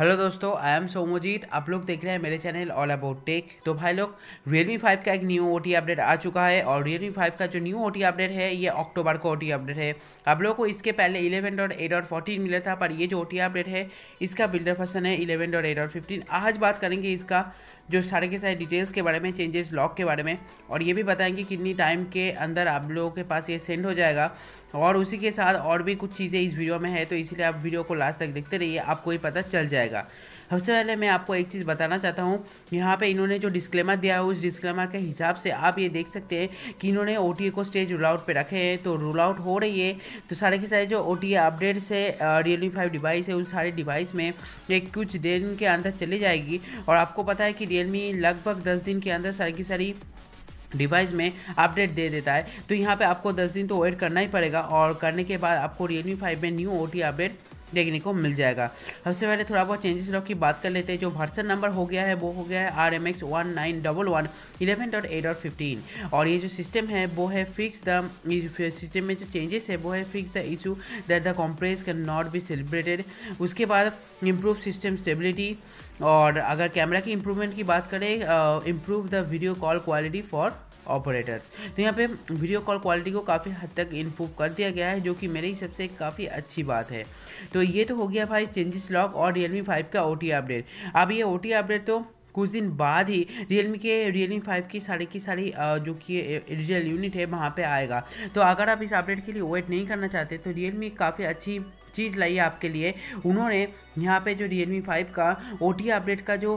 Hello दोस्तों I am सोमोजीत आप लोग देख रहे हैं मेरे चैनल ऑल अबाउट टेक तो भाई लोग, Realme 5 का एक न्यू ओटी अपडेट आ चुका है और Realme 5 का जो न्यू ओटी अपडेट है, ये अक्टूबर को ओटी अपडेट है। आप लोगों को इसके पहले 11 डॉट एट और फोर्टीन मिला था, पर ये जो ओटी अपडेट है, इसका बिल्डर फर्सन है 11 डॉट एट और फिफ्टीन आज बात करेंगे इसका जो सारे के सारे डिटेल्स के बारे में चेंजेस लॉक के बारे में, और ये भी बताएँगे कितनी टाइम के अंदर आप लोगों के पास ये सेंड हो जाएगा। और उसी के साथ और भी कुछ चीज़ें इस वीडियो में है तो इसीलिए आप वीडियो को लास्ट तक देखते रहिए, आपको ही पता चल जाएगा। सबसे पहले मैं आपको एक चीज़ बताना चाहता हूँ। यहाँ पे इन्होंने जो डिस्क्लेमर दिया है, उस डिस्क्लेमर के हिसाब से आप ये देख सकते हैं कि इन्होंने ओटीए को स्टेज रूल आउट पर रखे हैं तो रूल आउट हो रही है। तो सारे के सारे जो ओटीए अपडेट्स से रियलमी फाइव डिवाइस है उस सारे डिवाइस में एक कुछ दिन के अंदर चली जाएगी। और आपको पता है कि रियलमी लगभग दस दिन के अंदर सारी की सारी डिवाइस में अपडेट दे देता है। तो यहाँ पे आपको 10 दिन तो वेट करना ही पड़ेगा और करने के बाद आपको Realme 5 में न्यू ओटी अपडेट देखने को मिल जाएगा। सबसे पहले थोड़ा बहुत चेंजेस लॉक की बात कर लेते हैं। जो वर्सन नंबर हो गया है, वो हो गया है R M X one nine double one eleven dot eight और फिफ्टीन और ये जो सिस्टम है, वो है फिक्स द सिस्टम में जो चेंजेस है, वो है fix the issue that the compass can not be calibrated उसके बाद इम्प्रूव सिस्टम स्टेबिलिटी और अगर कैमरा की इम्प्रूवमेंट की बात करें improve the video call quality for operators तो यहाँ पे वीडियो कॉल क्वालिटी को काफ़ी हद तक इम्प्रूव कर दिया गया है, जो कि मेरे हिसाब से काफ़ी अच्छी बात है। तो ये तो हो गया भाई चेंजेस लॉक और रियलमी फाइव का ओ अपडेट अब ये ओ अपडेट तो कुछ दिन बाद ही रियलमी के रियलमी फाइव की सारी की सारी जो कि रियल यूनिट है, वहाँ पे आएगा। तो अगर आप इस अपडेट के लिए वेट नहीं करना चाहते तो रियलमी काफ़ी अच्छी चीज़ लाई है आपके लिए। उन्होंने यहाँ पे जो रियलमी फाइव का ओ अपडेट का जो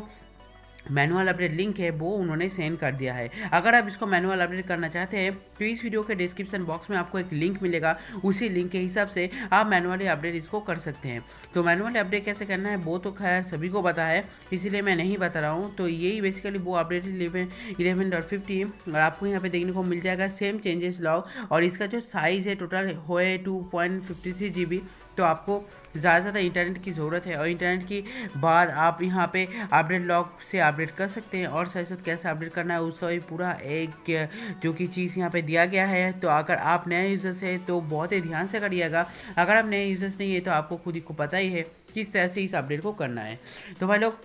मैनुअल अपडेट लिंक है, वो उन्होंने सेंड कर दिया है। अगर आप इसको मैनुअल अपडेट करना चाहते हैं तो इस वीडियो के डिस्क्रिप्शन बॉक्स में आपको एक लिंक मिलेगा। उसी लिंक के हिसाब से आप मैनुअली अपडेट इसको कर सकते हैं। तो मैनुअली अपडेट कैसे करना है, वो तो खैर सभी को पता है, इसीलिए मैं नहीं बता रहा हूँ। तो यही बेसिकली वो update eleven eleven dot fifty और आपको यहाँ पे देखने को मिल जाएगा। सेम चेंजेस लॉग और इसका जो साइज़ है टोटल हो two point fifty three G B तो आपको ज़्यादा से ज़्यादा इंटरनेट की ज़रूरत है और इंटरनेट की बाद आप यहाँ पे अपडेट लॉक से अपडेट कर सकते हैं और साथ साथ कैसे अपडेट करना है, उसका भी पूरा एक, जो कि चीज़ यहाँ पे दिया गया है। तो अगर आप नए यूज़र्स हैं तो बहुत ही ध्यान से करिएगा। अगर आप नए यूज़र्स नहीं है तो आपको खुद ही को पता ही है किस तरह से इस अपडेट को करना है। तो भाई लोग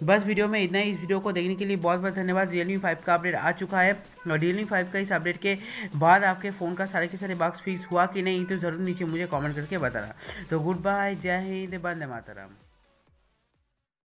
बस वीडियो में इतना ही। इस वीडियो को देखने के लिए बहुत बहुत धन्यवाद। रियलमी फाइव का अपडेट आ चुका है और रियलमी फाइव का इस अपडेट के बाद आपके फ़ोन का सारे के सारे बॉक्स फिक्स हुआ कि नहीं तो ज़रूर नीचे मुझे कॉमेंट करके बताना। तो गुड बाय जय हिंद बंदे मातरम।